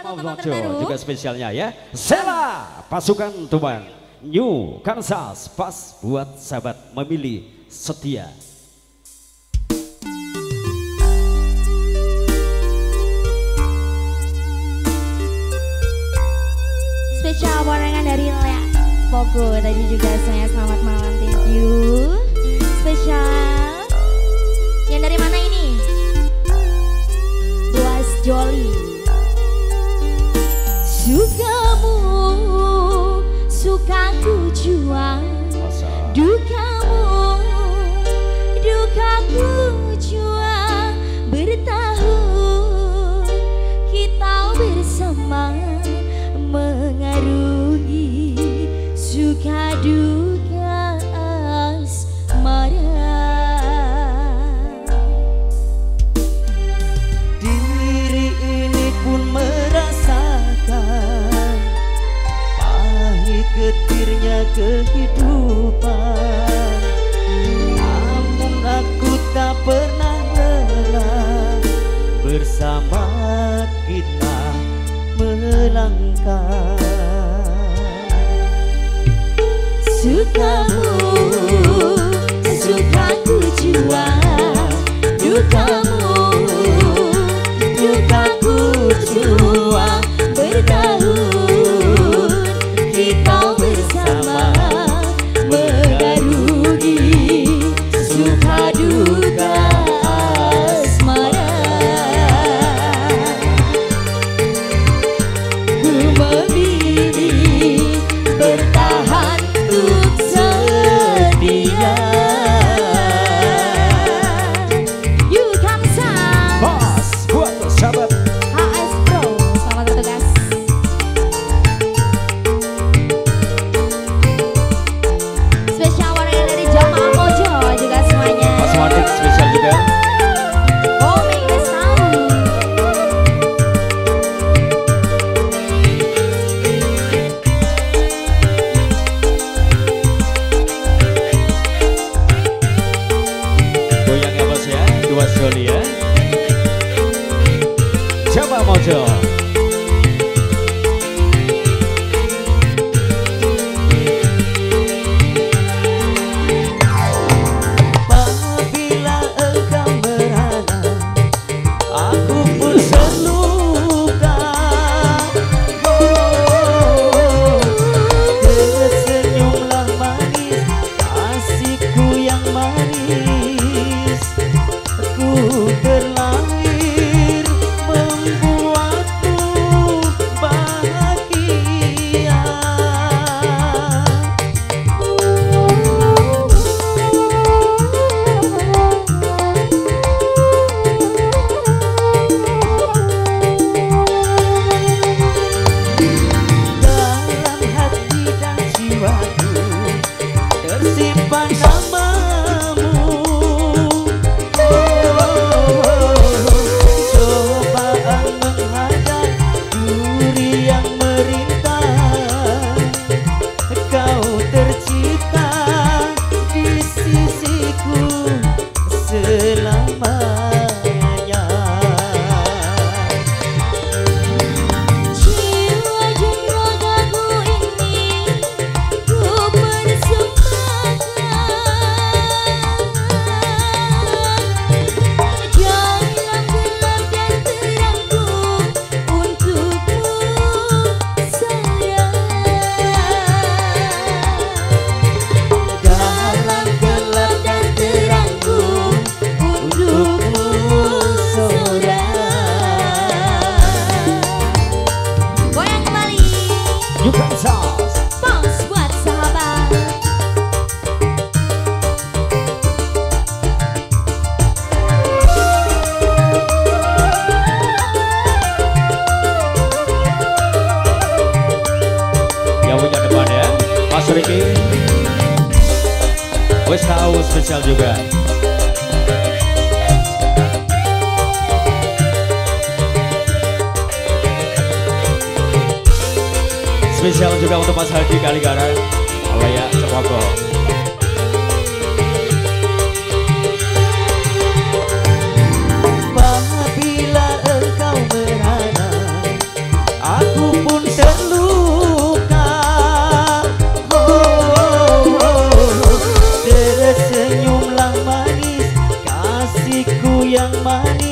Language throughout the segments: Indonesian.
teman terbaru. juga spesialnya ya. Sela pasukan Tuban. New Kansas pas buat sahabat memilih setia. Spesial barengan dari Lea Pogo tadi juga saya selamat malam thank you. Spesial yang dari mana ini? Prabhu, Jesus Coba Mojo. Apabila engkau merana Aku Buat sahabat Yang punya depan ya, Mas Riki. Wes tahu spesial juga. spesial juga untuk Mas Hadi Kaligara. Alaya Cepogo Bila engkau oh, oh, oh. Kasihku yang manis.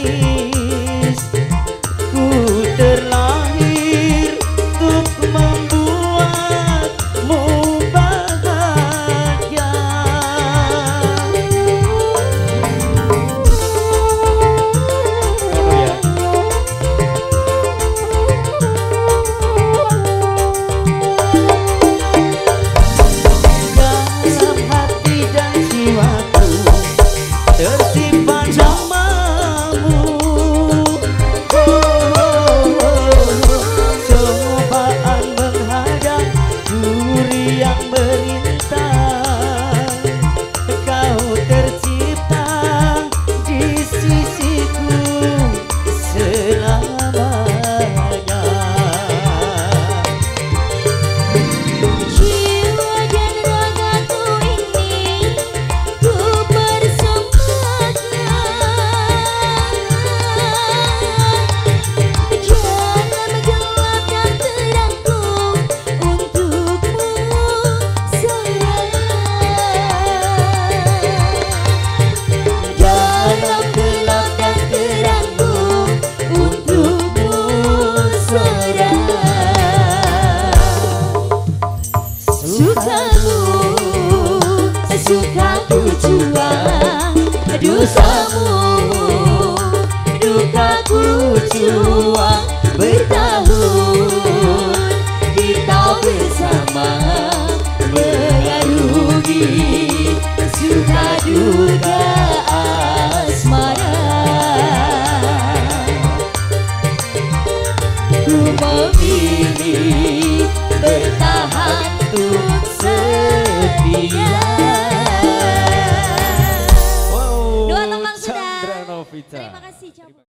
Dosamu. Dukaku cua bertahun Kita bersama mengarungi Suka duka asmara. Ku memilih bertahan Terima kasih. Cabut.